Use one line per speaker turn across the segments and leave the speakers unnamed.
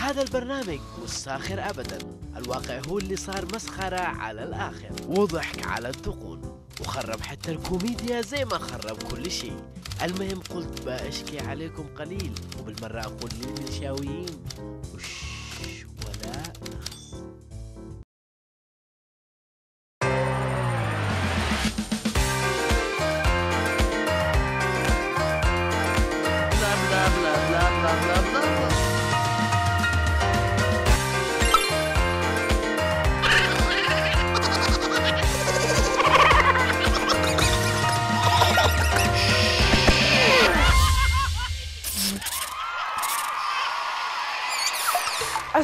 هذا البرنامج مش ساخر أبدا. الواقع هو اللي صار مسخرة على الآخر. وضحك على الدقون وخرب حتى الكوميديا زي ما خرب كل شيء. المهم قلت بأشكي عليكم قليل. وبالمرة أقول للمنشاويين وش؟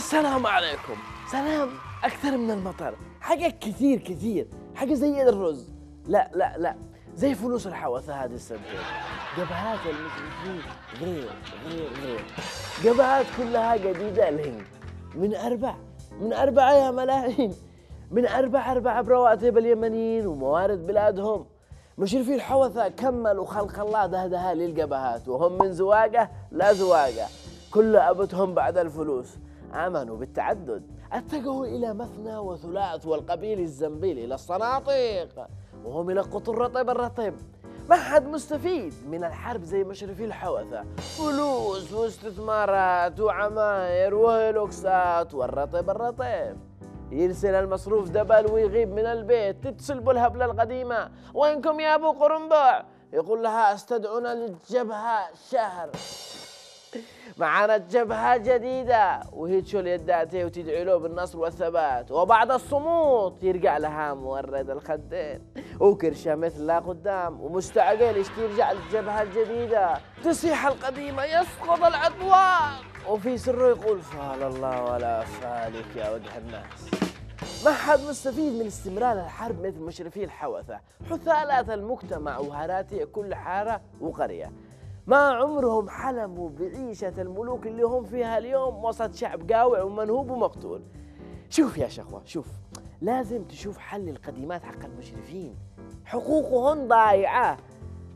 السلام عليكم. سلام. أكثر من المطر. حاجات كثير كثير. حاجة زي الرز. لا لا لا. زي فلوس الحوثة هذه السنتين. جبهات المسلمين غير غير غير. جبهات كلها جديدة الهند. من أربع من أربعة يا ملايين. من أربع أربع برواتب اليمنيين وموارد بلادهم. مشرفي الحوثة كملوا خلق الله دهدها للجبهات وهم من زواجة لا زواجة. كل أبتهم بعد الفلوس. آمنوا بالتعدد. اتجهوا إلى مثنى وثلاث والقبيل الزنبيل إلى الصناطيق. وهم يلقطوا الرطب الرطب. ما حد مستفيد من الحرب زي مشرفي الحوثة. فلوس واستثمارات وعماير وهلوكسات والرطب الرطب. يرسل المصروف دبل ويغيب من البيت. تتصل بالهبلة القديمة. وينكم يا أبو قرنبع يقول لها استدعونا للجبهة شهر. معانا جبهة جديدة وهي تشول يداتي وتدعي له بالنصر والثبات. وبعد الصمود يرجع لها مورد الخدين. وكرشة مثل لا قدام ومستعجل يشتي يرجع للجبهة الجديدة. تصيح القديمة يسقط العطوان وفي سره يقول فال الله ولا فالك يا وجه الناس. ما حد مستفيد من استمرار الحرب مثل مشرفي الحوثة. حثالات المجتمع وهراتي كل حارة وقرية. ما عمرهم حلموا بعيشة الملوك اللي هم فيها اليوم وسط شعب قاوع ومنهوب ومقتول. شوف يا شخوة شوف لازم تشوف حل القديمات حق المشرفين. حقوقهم ضايعة.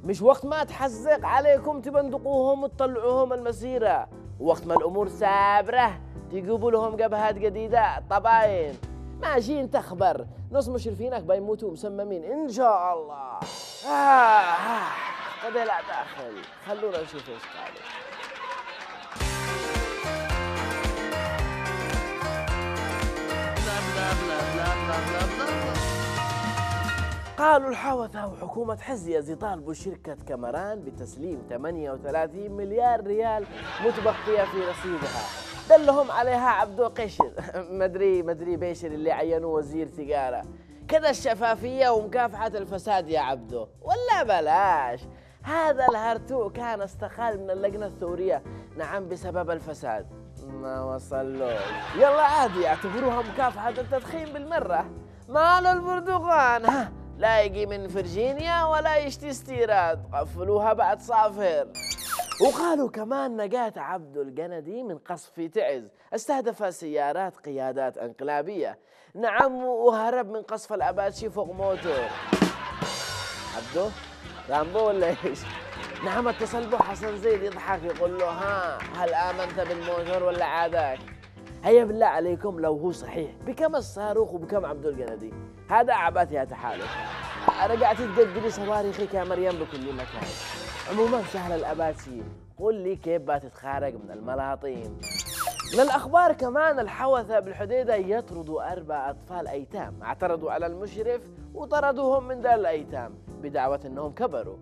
مش وقت ما تحزق عليكم تبندقوهم وتطلعوهم المسيرة. وقت ما الأمور سابرة تجيبوا لهم جبهات جديدة طباين ماشيين تخبر. نص مشرفينك بيموتوا مسممين. إن شاء الله. آه آه. قد لا داخل خلونا نشوف إيش قالوا قالوا الحوثة وحكومة حزية يطالبوا شركة كاميران بتسليم 38 مليار ريال متبقية في رصيدها. دلهم عليها عبدو قشر. مدري مدري بيشر اللي عينوه وزير تجارة. كذا الشفافية ومكافحة الفساد يا عبدو ولا بلاش. هذا الهرتوء كان استقال من اللجنة الثورية. نعم بسبب الفساد. ما وصلوش يلا عادي اعتبروها مكافحة التدخين بالمرة. مال البرتقال ها لا يجي من فرجينيا ولا يشتي استيراد قفلوها بعد صافر. وقالوا كمان نجاة عبدو الجندي من قصف في تعز. استهدف سيارات قيادات انقلابية. نعم وهرب من قصف الأباتشي فوق موتور. عبدو؟ رامبو ولا إيش؟ نعم اتصل به حسن زيد يضحك يقول له ها هل آمنت بالموتور ولا عادك؟ هيا بالله عليكم لو هو صحيح بكم الصاروخ وبكم عبد الجندي؟ هذا عبات يا تحالف رجعت تقدري صواريخك يا مريم بكل مكان عموما سهل الأباتشي قل لي كيف بتتخارج من الملاطين من الأخبار كمان الحوثة بالحديدة يطردوا أربع أطفال أيتام اعترضوا على المشرف وطردوهم من دار الأيتام بدعوة أنهم كبروا.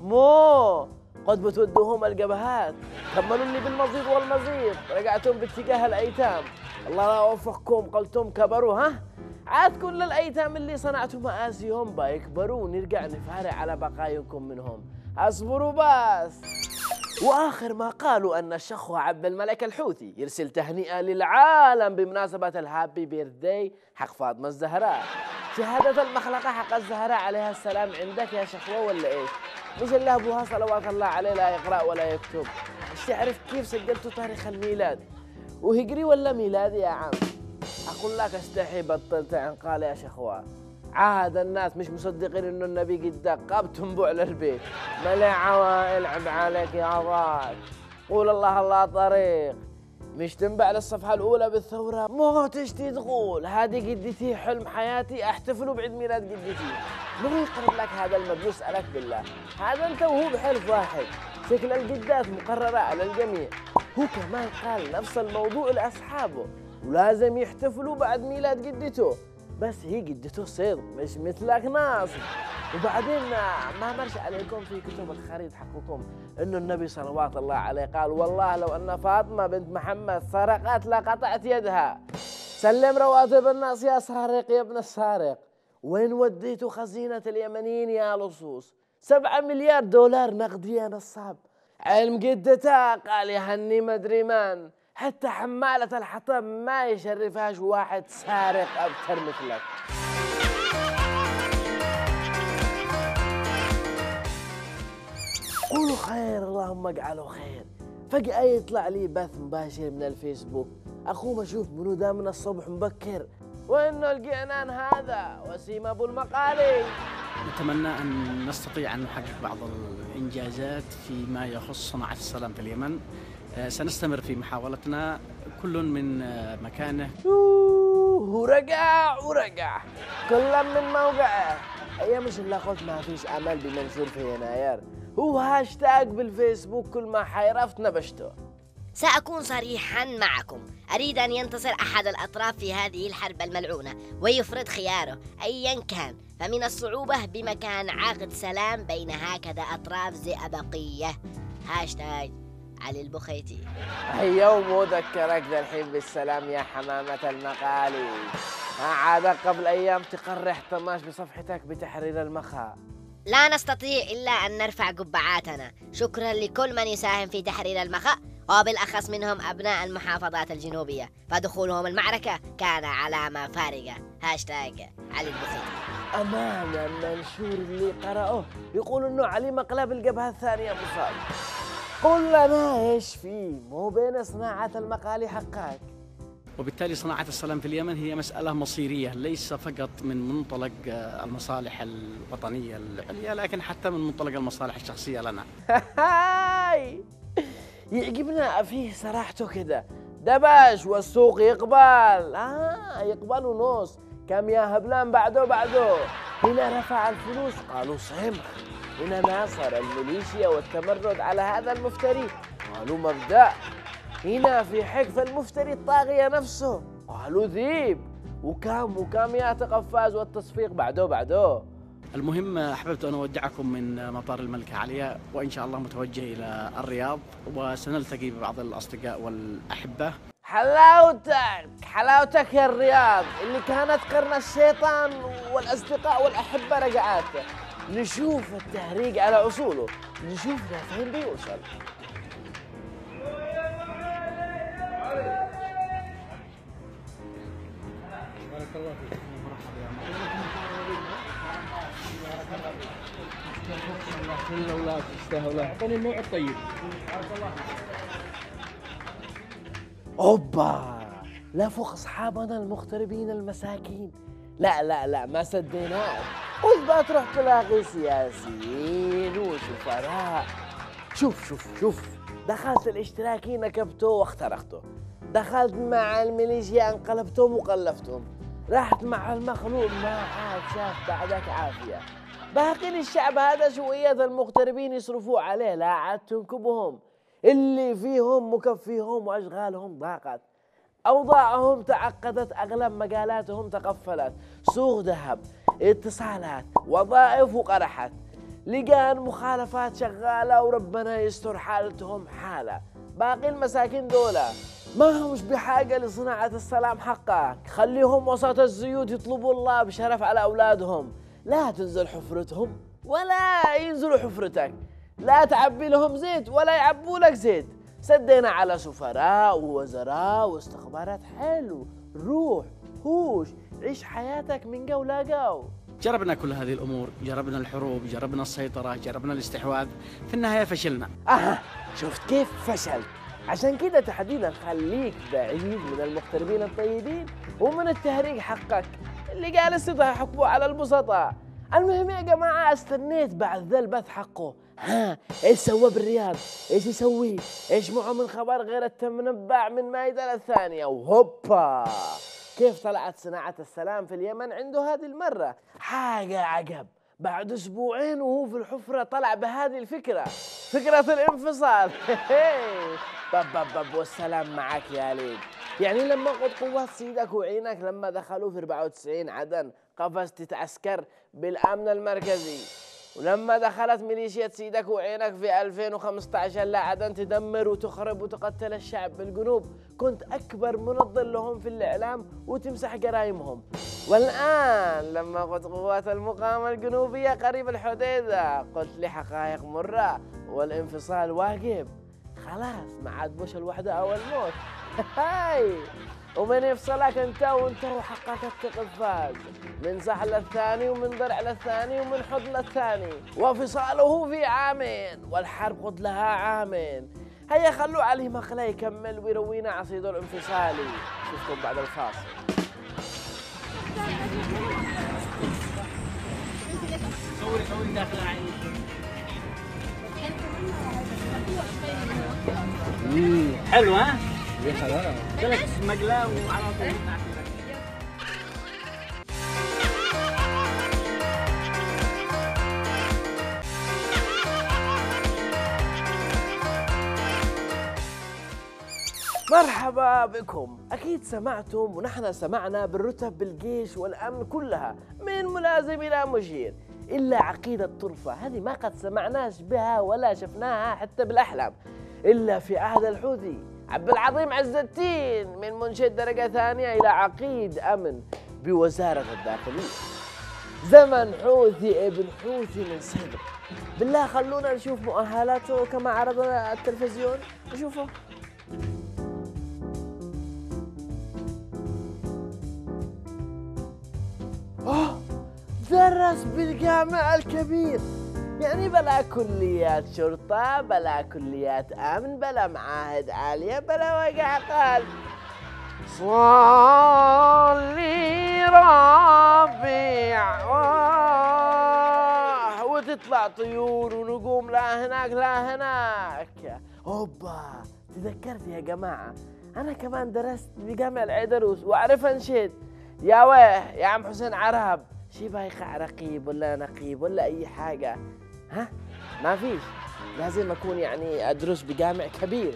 مو قد بتودوهم الجبهات. كملوا لي بالمزيد والمزيد. رجعتم باتجاه الأيتام. الله لا وفقكم قلتم كبروا ها؟ عاد كل الأيتام اللي صنعتوا مآسيهم بيكبروا. ونرجع نفارع على بقاياكم منهم. اصبروا بس. وآخر ما قالوا أن الشخوة عبد الملك الحوثي يرسل تهنئة للعالم بمناسبة الهابي بيرثداي حق فاطمة الزهراء. شهادة المخلقة حق الزهراء عليها السلام عندك يا شخوة ولا إيش؟ مش اللي أبوها صلوات الله عليه لا يقرأ ولا يكتب؟ مش تعرف كيف سجلتوا تاريخ الميلاد؟ وهجري ولا ميلادي يا عم؟ أقول لك أستحي بطلت عنقال يا شخوة عاد الناس مش مصدقين إنه النبي قد دق بتنبع للبيت ملع عوائل عب عليك يا ضاد قول الله الله طريق. مش تنبع للصفحة الأولى بالثورة. مو تشتي تقول؟ هذه قدتي حلم حياتي احتفلوا بعيد ميلاد قدتي. مو يقرب لك هذا المبلغ أسألك بالله. هذا أنت وهو بحلف واحد. شكل القدات مقررة على الجميع. هو كمان قال نفس الموضوع لأصحابه. ولازم يحتفلوا بعد ميلاد قدته. بس هي قدته صدق مش مثلك ناصب وبعدين ما مرش عليكم في كتب الخريط حقكم إنه النبي صلوات الله عليه قال والله لو أن فاطمة بنت محمد سرقت لقطعت يدها. سلم رواتب الناس يا سارق يا ابن السارق. وين وديتوا خزينة اليمنيين يا لصوص؟ سبعة مليار دولار نقدي يا نصاب. علم قدته قال يهني مدري من. حتى حمالة الحطب ما يشرفهاش واحد سارق أبتر مثلك. قولوا خير اللهم اجعله خير. فجأة يطلع لي بث مباشر من الفيسبوك. أقوم أشوف منو ده من الصبح مبكر. وإنه القعنان هذا وسيم أبو المقالي.
نتمنى أن نستطيع أن نحقق بعض الإنجازات فيما يخص صناعة السلام في اليمن. سنستمر في محاولتنا كل من آه، مكانه.
ورجع ورجع كل من موقعه أيام مش اللي قلت ما فيش أمل بمنشور في يناير؟ هو هاشتاج بالفيسبوك كل ما حيرفت نبشته.
سأكون صريحا معكم. أريد أن ينتصر أحد الأطراف في هذه الحرب الملعونة ويفرض خياره أيا كان. فمن الصعوبة بمكان عقد سلام بين هكذا أطراف زئبقية هاشتاج علي البخيتي.
يوم وذكرك ذا الحين بالسلام يا حمامة المقالي. عاد قبل أيام تقرح طماش بصفحتك بتحرير المخا.
لا نستطيع إلا أن نرفع قبعاتنا. شكرا لكل من يساهم في تحرير المخا وبالأخص منهم أبناء المحافظات الجنوبية. فدخولهم المعركة كان علامة فارقة هاشتاج علي البخيتي.
أمانة المنشور اللي قرأوه يقول إنه علي مقلب الجبهة الثانية مصاب. قل لنا إيش فيه مو بين صناعة المقالي حقك.
وبالتالي صناعة السلام في اليمن هي مسألة مصيرية ليس فقط من منطلق آه، المصالح الوطنية العليا لكن حتى من منطلق المصالح الشخصية لنا.
يعجبنا فيه صراحته كده. دبش والسوق يقبل. آه يقبل ونص. كم يا هبلان بعده بعده. هنا رفع الفلوس. قالوا صمخ هنا ناصر الميليشيا والتمرد على هذا المفتري. قالوا مبدأ. هنا في حقف المفتري الطاغية نفسه. قالوا ذيب. وكم وكم يا تقفاز والتصفيق بعده بعده.
المهم أحببت أن أودعكم من مطار الملكة عليا وإن شاء الله متوجه إلى الرياض وسنلتقي ببعض الأصدقاء والأحبة.
حلاوتك! حلاوتك يا الرياض! اللي كانت قرن الشيطان والأصدقاء والأحبة رجعات نشوف التهريج على أصوله. نشوف فين بيوصل بارك الله. فيك مرحبا تستاهل اعطوني النوع الطيب بارك الله اوبا أصحابنا المغتربين المساكين. لا لا لا ما سديناك بقى تروح تلاقي سياسيين وسفراء شوف شوف شوف. دخلت الاشتراكي نكبته واخترقته دخلت مع الميليشيا انقلبتهم وقلفتهم رحت مع المخلوق ما عاد شاف بعدك عافية. باقي الشعب هذا شوية المغتربين يصرفوا عليه لا عاد تنكبهم. اللي فيهم مكفيهم وأشغالهم ضاقت. أوضاعهم تعقدت أغلب مجالاتهم تقفلت. سوق ذهب اتصالات وظائف وقرحت لقان مخالفات شغالة وربنا يستر حالتهم حالة. باقي المساكين دولة. ما همش بحاجة لصناعة السلام حقك خليهم وسط الزيوت يطلبوا الله بشرف على أولادهم. لا تنزل حفرتهم ولا ينزلوا حفرتك. لا تعبي لهم زيت ولا يعبوا لك زيت. سدينا على سفراء ووزراء واستخبارات. حلو. روح هوش عيش حياتك من جو لا جو
جربنا كل هذه الأمور، جربنا الحروب، جربنا السيطرة، جربنا الاستحواذ، في النهاية فشلنا.
أها. شفت كيف فشل؟ عشان كده تحديدا خليك بعيد من المغتربين الطيبين ومن التهريج حقك. اللي جالس يضحكوا على البسطاء. المهم يا جماعة استنيت بعد ذا البث حقه. ها إيش سوى بالرياض؟ إيش يسوي؟ إيش معه من خبر غير التمنبع من مايدة للثانية وهوبا! كيف طلعت صناعة السلام في اليمن عنده هذه المرة؟ حاجة عجب. بعد أسبوعين وهو في الحفرة طلع بهذه الفكرة. فكرة الانفصال. بب بب بب والسلام معك يا ليد. يعني لما قد قوات سيدك وعينك لما دخلوا في 94 عدن قفزت تتعسكر بالأمن المركزي. ولما دخلت ميليشيا سيدك وعينك في 2015 لا عدن تدمر وتخرب وتقتل الشعب بالجنوب. كنت أكبر منظر لهم في الإعلام وتمسح جرائمهم. والآن لما قلت قوات المقاومة الجنوبية قريب الحديدة قلت لي حقائق مرة والانفصال واجب. خلاص ما عاد بوش الوحدة أو الموت. هاي! ومن يفصلك انت وانت وحقك التقفاز. من سحل للثاني ومن درع للثاني ومن حض للثاني وفصاله في عامين والحرب قد لها عامين. هيا خلوا علي مقلة يكمل ويروينا عصيد الانفصالي شوفكم بعد الفاصل.
صوري صوري داخل حلو ها؟ ثلاث وعلى طول
مرحبا بكم. أكيد سمعتم ونحن سمعنا بالرتب بالجيش والأمن كلها من ملازم إلى مشير إلا عقيدة طرفة هذه ما قد سمعناش بها ولا شفناها حتى بالأحلام. إلا في عهد الحوثي. عبد العظيم عز الدين من منشد درجة ثانية إلى عقيد أمن بوزارة الداخلية. زمن حوثي ابن حوثي من صدر. بالله خلونا نشوف مؤهلاته كما عرض التلفزيون. نشوفه. أوه! درس بالجامع الكبير. يعني بلا كليات شرطة بلا كليات أمن بلا معاهد عالية بلا وقع قال صلي ربيع. آه، وتطلع طيور ونقوم لا هناك لا هناك. هوبا تذكرت يا جماعة أنا كمان درست بجامع العيدروس وأعرف أنشد. يا ويه يا عم حسين عرب شي بايقع رقيب ولا نقيب ولا أي حاجة. ها؟ ما فيش. لازم أكون يعني أدرس بجامع كبير.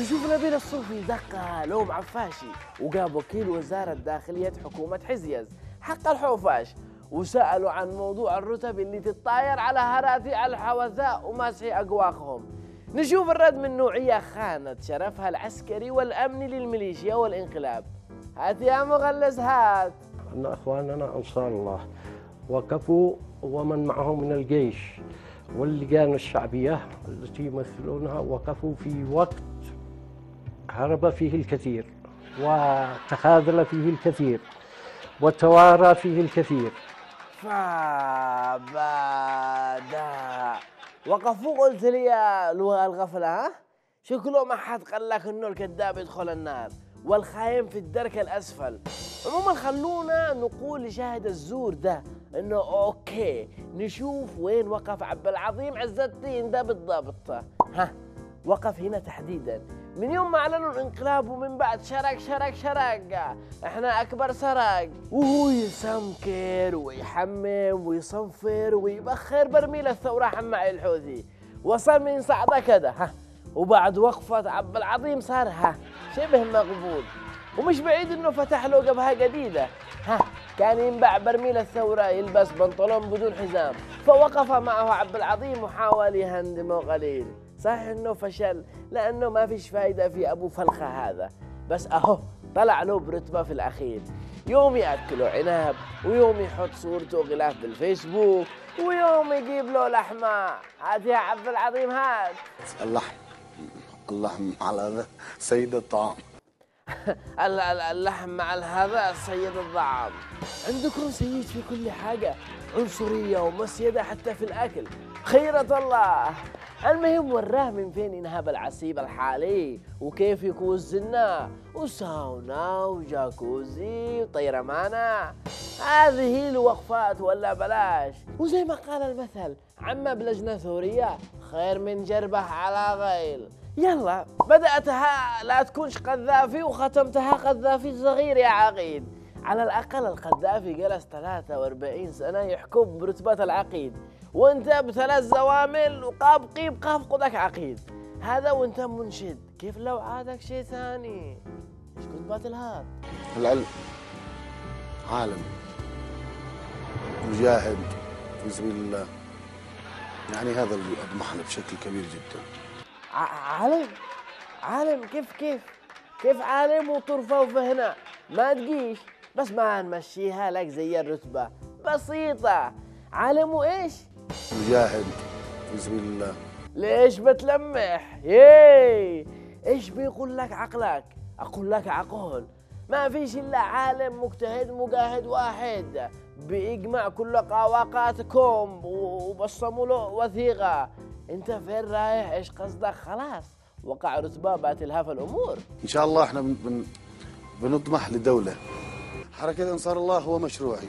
نشوف نبيل الصوفي دقة لوم عفاشي. وجاب وكيل وزارة داخلية حكومة حزيز. حق الحوفاش. وسألوا عن موضوع الرتب اللي تتطاير على هراتي الحوثاء وماسحي أقواقهم. نشوف الرد من نوعية خانت شرفها العسكري والأمني للميليشيا والإنقلاب. هات يا مغلس هات.
أن أخواننا أنصار الله وقفوا ومن معهم من الجيش. واللجان الشعبية التي يمثلونها وقفوا في وقت هرب فيه الكثير وتخاذل فيه الكثير وتوارى فيه الكثير.
فبدا. وقفوا قلت لي لغة الغفلة ها؟ شكله ما حد قال لك إنه الكذاب يدخل النار. والخاين في الدرك الأسفل. عموما خلونا نقول لشاهد الزور ده إنه أوكي نشوف وين وقف عبد العظيم عز الدين ده بالضبط. ها وقف هنا تحديدا. من يوم ما أعلنوا الانقلاب ومن بعد شرق شرق شرق. إحنا أكبر سرق. وهو يسمكر ويحمم ويصنفر ويبخر برميل الثورة حماعي الحوثي. وصل من صعده كده ها. وبعد وقفة عبد العظيم صار ها شبه مقبول. ومش بعيد إنه فتح له جبهة جديدة ها كان ينباع برميل الثورة يلبس بنطلون بدون حزام. فوقف معه عبد العظيم وحاول يهندمه قليل. صحيح إنه فشل لأنه ما فيش فايدة في أبو فلخة هذا. بس أهو طلع له برتبة في الأخير. يوم يأكله عنب ويوم يحط صورته غلاف بالفيسبوك ويوم يجيب له لحمة. هات يا عبد العظيم هات.
اللحم اللحم على سيد الطعام.
ال- ال- اللحم مع هذا سيد الطعام. عندكم سيد في كل حاجة. عنصرية ومسيدة حتى في الأكل. خيرة الله. المهم وراه من فين ينهب العسيب الحالي؟ وكيف يكون زنا وساونا وجاكوزي وطيرمانة هذه هي الوقفات ولا بلاش. وزي ما قال المثل عما بلجنة ثورية خير من جربه على غيل. يلا بدأتها. لا تكونش قذافي وختمتها قذافي صغير يا عقيد. على الأقل القذافي جلس 43 سنة يحكم برتبة العقيد. وانت بثلاث زوامل وقاب قيب قاف قدك عقيد. هذا وانت منشد. كيف لو عادك شيء ثاني؟ إيش كنت باتلهات
العلم. عالم. مجاهد. في سبيل الله. يعني هذا اللي اطمح له بشكل كبير جدا.
عالم عالم كيف كيف كيف عالم وطرفة وفهنا. ما تجيش بس ما نمشيها لك زي الرتبة. بسيطة. عالم وإيش؟
مجاهد. سبيل الله.
ليش بتلمح؟ ياي! إيش بيقول لك عقلك؟ أقول لك عقول. ما فيش إلا عالم مجتهد مجاهد واحد. بيجمع كل قواقاتكم وبصموا له وثيقة. انت فين رايح؟ إيش قصدك؟ خلاص وقع رتبة بات الهاف الأمور.
إن شاء الله إحنا بن بن بنطمح لدوله حركة أنصار الله هو مشروعي.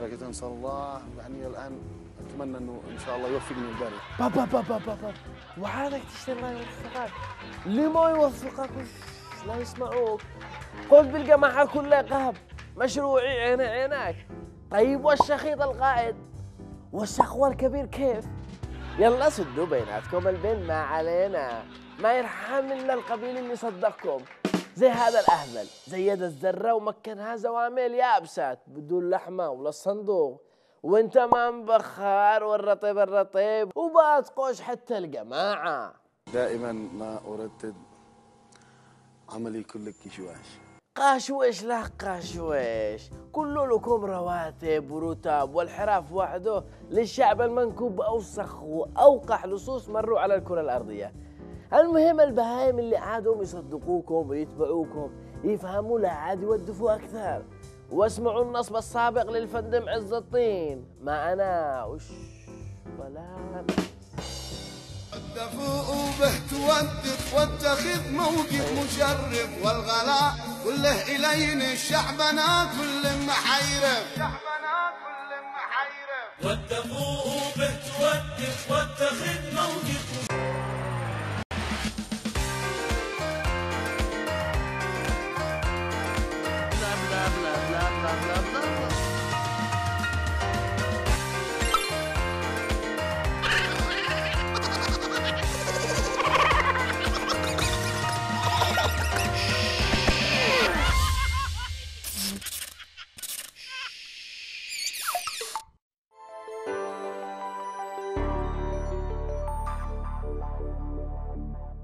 حركة أنصار الله يعني الآن أتمنى إنه إن شاء الله يوفقني الباري
بابا بابا بابا وعادك تشتري الله يوفقك. ليه ما يوفقك؟ لا يسمعوك. قل بالجماعة كلها قهب. مشروعي عين عينك. طيب والشخيط القائد والشخوة الكبير كيف؟ يلا سدوا بيناتكم البين ما علينا. ما يرحم إلا القبيل اللي صدقكم. زي هذا الأهبل زيد الزره ومكنها زوامل يابسات بدون لحمة ولا الصندوق وانت ما مبخر والرطيب الرطيب وباتقوش حتى الجماعة.
دائما ما أردد عملي كله كشواش
قاشوش لا قاشوش كل لكم رواتب ورتب والحراف وحده للشعب المنكوب أوسخ وأوقح لصوص مروا على الكرة الأرضية. المهم البهايم اللي عادوا يصدقوكم ويتبعوكم يفهموا لا عاد يودفوا أكثر. واسمعوا النصب السابق للفندم عز الطين. ما أنا وش ولا
دفوق به تودف واتخذ موقف مشرف والغلاء. كله إلينا الشعبنا كل محيرة. شعبنا كل محيرة.
والدموع به تودف والتخذ